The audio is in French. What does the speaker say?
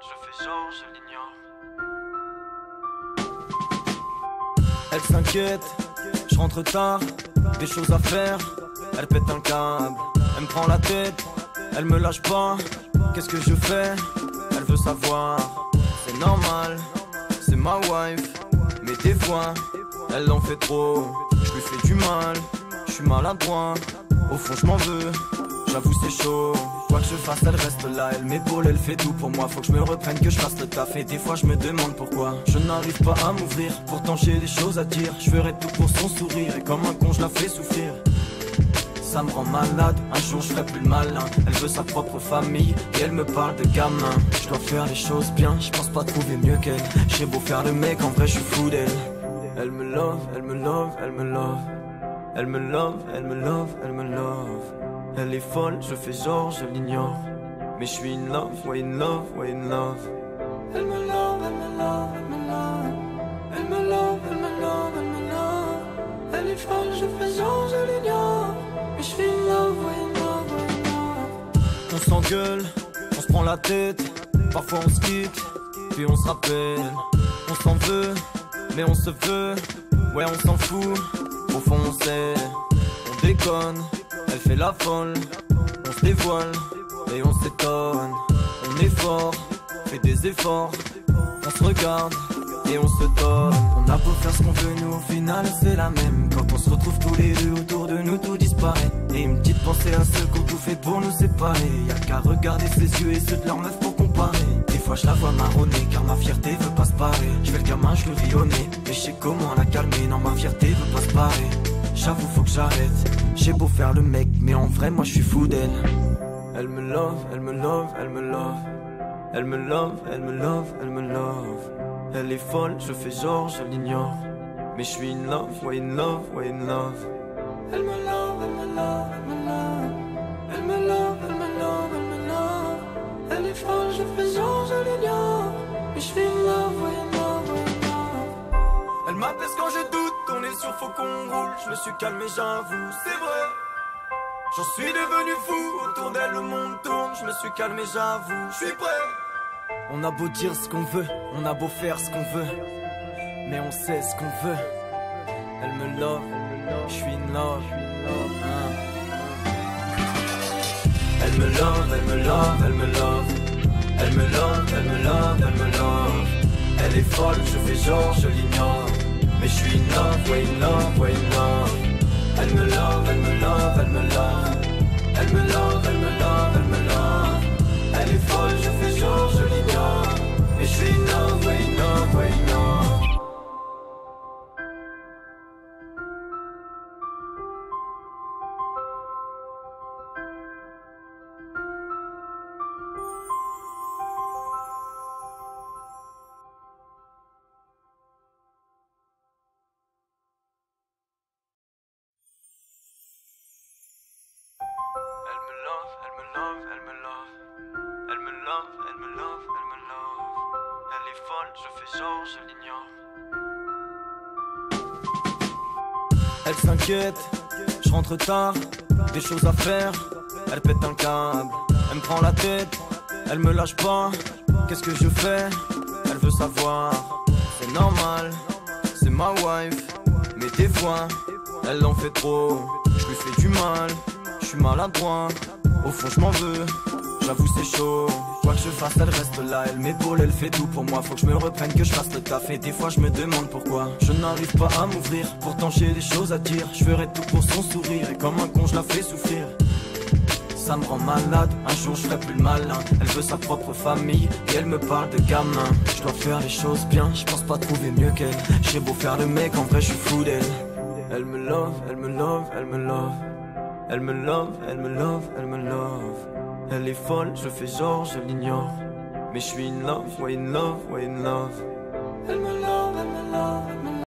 je fais genre, je l'ignore. Elle s'inquiète, je rentre tard, des choses à faire. Elle pète un câble, elle me prend la tête, elle me lâche pas. Qu'est-ce que je fais? Elle veut savoir. C'est normal, c'est ma wife. Mais des fois, elle en fait trop. Je lui fais du mal, je suis maladroit. Au fond, je m'en veux. J'avoue c'est chaud Quoi que je fasse elle reste là Elle m'épaule elle fait tout pour moi. Faut que je me reprenne que je fasse le taf. Et des fois je me demande pourquoi. Je n'arrive pas à m'ouvrir. Pourtant j'ai des choses à dire. Je ferai tout pour son sourire. Et comme un con je la fais souffrir. Ça me rend malade, un jour je ferai plus le malin. Elle veut sa propre famille. Et elle me parle de gamin. Je dois faire les choses bien, je pense pas trouver mieux qu'elle. J'ai beau faire le mec, en vrai je suis fou d'elle. Elle me love, elle me love, elle me love. Elle me love, elle me love, elle me love elle est folle, je fais genre, je l'ignore. Mais je suis in love, ouais in love, ouais in love. Elle me love, elle me love, elle me love. Elle me love, elle me love, elle me love. Elle est folle, je fais genre, je l'ignore. Mais je suis in love, ouais in love, ouais in love. On s'engueule, on se prend la tête. Parfois on se quitte, puis on se rappelle. On s'en veut, mais on se veut. Ouais, on s'en fout, au fond on sait. On déconne elle fait la folle, on se dévoile et on s'étonne. On est fort, fait des efforts, on se regarde et on se donne. On a beau faire ce qu'on veut, nous au final c'est la même. Quand on se retrouve tous les deux autour de nous, tout disparaît. Et une petite pensée à ceux qu'on tout fait pour nous séparer. Y'a qu'à regarder ses yeux et ceux de leur meuf pour comparer. Des fois je la vois marronner car ma fierté veut pas se parer. Je fais le gamin, je le nez. Mais je sais comment la calmer, non ma fierté veut pas se parer. J'avoue faut que j'arrête j'ai beau faire le mec, mais en vrai, moi je suis fou d'elle. Elle me love, elle me love, elle me love. Elle me love, elle me love, elle me love. Elle est folle, je fais genre, je l'ignore. Mais je suis in love, ouais in love, ouais in love. Elle me love, elle me love, elle me love. Elle me love, elle me love, elle me love. Elle est folle, je fais genre, je l'ignore. Mais je in love, ouais in love, ouais in love. Elle m'apaise quand je doute on est sur faux qu'on roule. Je me suis calmé, j'avoue, c'est vrai. J'en suis devenu fou, autour d'elle le monde tourne. Je me suis calmé, j'avoue, je suis prêt. On a beau dire ce qu'on veut, on a beau faire ce qu'on veut, mais on sait ce qu'on veut. Elle me love, je suis in love. Hein. Elle me love, elle me love, elle me love. Elle me love, elle me love, elle me love. Elle est folle, je fais genre, je l'ignore. Mais je suis love, way love, way love. Elle me love, elle me love, elle me love. Elle me love, elle me love, Elle s'inquiète, je rentre tard, des choses à faire. Elle pète un câble, elle me prend la tête, elle me lâche pas. Qu'est-ce que je fais? Elle veut savoir. C'est normal, c'est ma wife. Mais des fois, elle en fait trop. Je lui fais du mal, je suis maladroit. Au fond, je m'en veux. J'avoue c'est chaud Quoi que je fasse elle reste là. Elle m'épaule elle fait tout pour moi. Faut que je me reprenne que je fasse le taf. Et des fois je me demande pourquoi. Je n'arrive pas à m'ouvrir. Pourtant j'ai des choses à dire. Je ferai tout pour son sourire. Et comme un con je la fais souffrir. Ça me rend malade, un jour je ferai plus le malin. Elle veut sa propre famille. Et elle me parle de gamin. Je dois faire les choses bien, je pense pas trouver mieux qu'elle. J'ai beau faire le mec, en vrai je suis fou d'elle. Elle me love, elle me love, elle me love. Elle me love, elle me love, elle me love elle est folle, je fais genre, je l'ignore. Mais je suis in love, way in love, way in love. Elle me love, elle me love, elle me